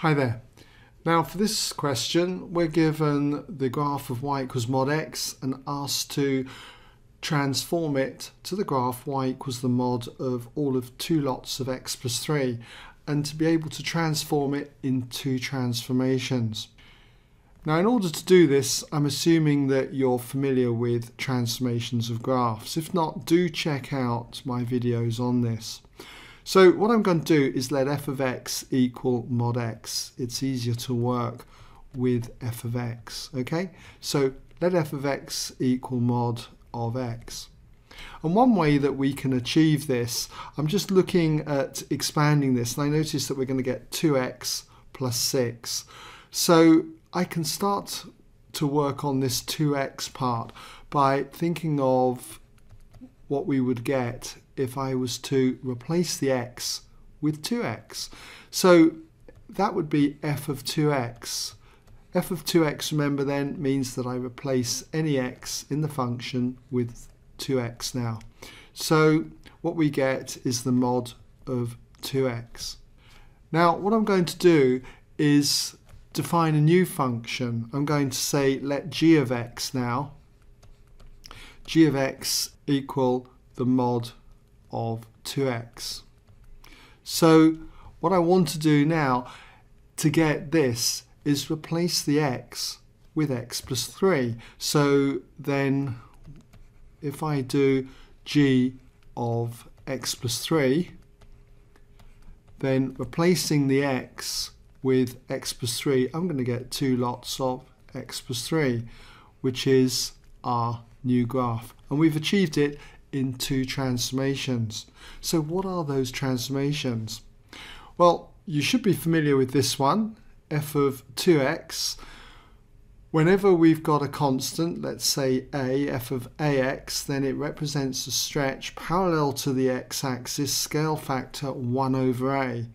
Hi there. Now for this question we're given the graph of y equals mod x and asked to transform it to the graph y equals the mod of all of two lots of x plus 3 and to be able to transform it in two transformations. Now in order to do this I'm assuming that you're familiar with transformations of graphs. If not do check out my videos on this. So what I'm going to do is let f of x equal mod x. It's easier to work with f of x, okay? So let f of x equal mod of x. And one way that we can achieve this, I'm just looking at expanding this and I notice that we're going to get 2x plus 6. So I can start to work on this 2x part by thinking of what we would get if I was to replace the x with 2x. So that would be f of 2x. f of 2x, remember then, means that I replace any x in the function with 2x now. So what we get is the mod of 2x. Now what I'm going to do is define a new function. I'm going to say let g of x now, g of x equal the mod of 2x. So what I want to do now to get this is replace the x with x plus 3. So then if I do g of x plus 3, then replacing the x with x plus 3, I'm going to get two lots of x plus 3, which is our new graph. And we've achieved it in two transformations. So what are those transformations? Well, you should be familiar with this one, f of 2x. Whenever we've got a constant, let's say a, f of ax, then it represents a stretch parallel to the x-axis, scale factor 1 over a.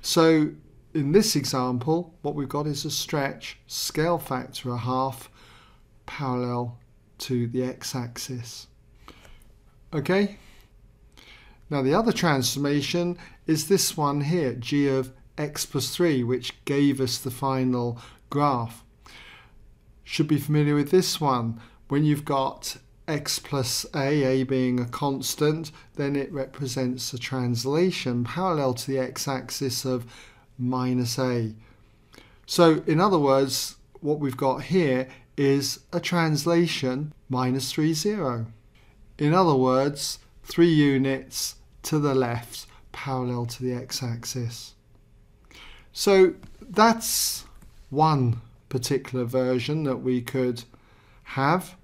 So in this example, what we've got is a stretch, scale factor a half, parallel to the x-axis. Okay? Now the other transformation is this one here, g of x plus 3, which gave us the final graph. Should be familiar with this one. When you've got x plus a, a being a constant, then it represents a translation parallel to the x-axis of minus a. So in other words, what we've got here is a translation minus 3, 0. In other words, three units to the left parallel to the x-axis. So that's one particular version that we could have.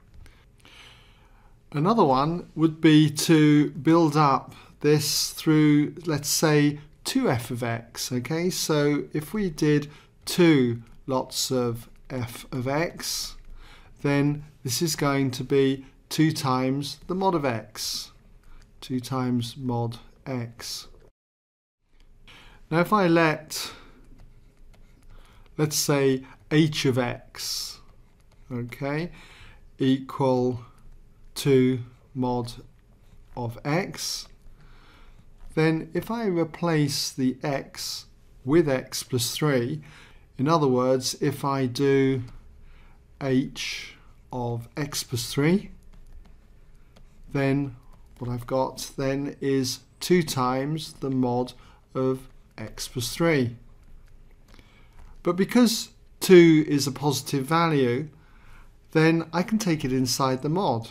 Another one would be to build up this through, let's say, 2f of x. Okay, so if we did two lots of f of x, then this is going to be 2 times the mod of x. 2 times mod x. Now if I let, let's say h of x, okay, equal to mod of x, then if I replace the x with x plus 3, in other words, if I do h of x plus 3, then what I've got then is 2 times the mod of x plus 3. But because 2 is a positive value, then I can take it inside the mod.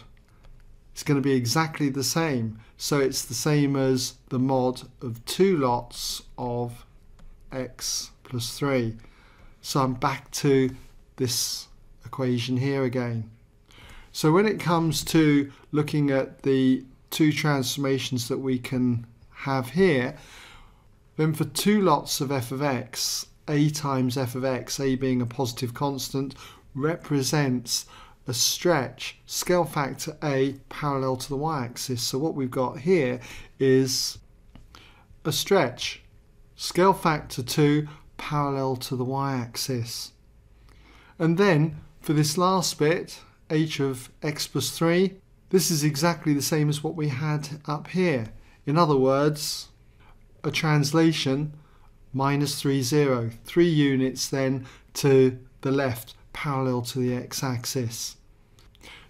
It's going to be exactly the same. So it's the same as the mod of two lots of x plus 3. So I'm back to this equation here again. So when it comes to looking at the two transformations that we can have here, then for two lots of f of x, a times f of x, a being a positive constant, represents a stretch, scale factor a parallel to the y-axis. So what we've got here is a stretch, scale factor 2 parallel to the y-axis. And then for this last bit, h of x plus 3, this is exactly the same as what we had up here. In other words, a translation minus 3, 0. 3 units then to the left, parallel to the x-axis.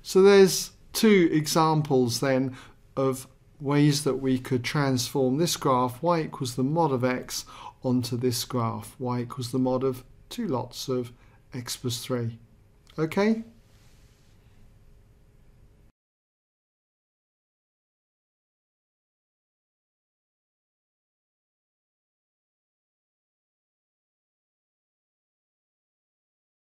So there's two examples then of ways that we could transform this graph y equals the mod of x onto this graph y equals the mod of two lots of x plus 3. Okay?